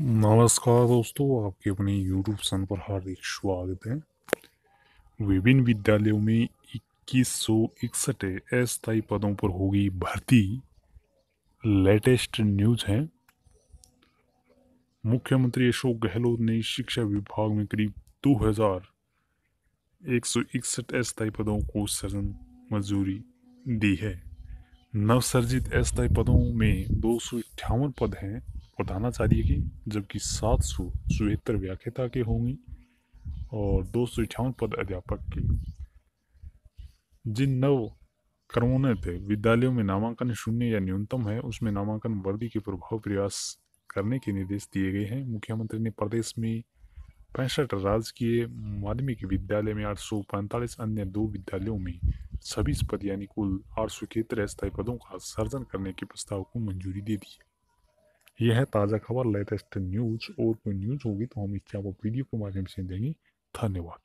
नमस्कार दोस्तों, आपके अपने यूट्यूब चैनल पर हार्दिक स्वागत है। विभिन्न विद्यालयों में इक्कीस सौ इकसठ अस्थायी पदों पर होगी भर्ती। लेटेस्ट न्यूज़ है। मुख्यमंत्री अशोक गहलोत ने शिक्षा विभाग में करीब दो हज़ार एक सौ इकसठ अस्थायी पदों को सृजन मंजूरी दी है। नवसर्जित अस्थायी पदों में दो सौ इक्यावन पद हैं प्रधानाचार्य की, जबकि सात सौ चौहत्तर व्याख्याता के होंगे और दो सौ इक्यावन पद अध्यापक के। जिन नव क्रमोन्नत विद्यालयों में नामांकन शून्य या न्यूनतम है, उसमें नामांकन वर्दी के प्रभाव प्रयास करने के निर्देश दिए गए हैं। मुख्यमंत्री ने प्रदेश में पैंसठ राजकीय माध्यमिक विद्यालय में आठ सौ पैंतालीस अन्य दो विद्यालयों में छब्बीस पद यानी कुल आठ सौ इकहत्तर स्थायी पदों का सर्जन करने के प्रस्ताव को मंजूरी दे दी। यह है ताज़ा खबर लेटेस्ट न्यूज़ और कोई न्यूज़ होगी तो हम इसके आपको वीडियो के माध्यम से देंगे। धन्यवाद।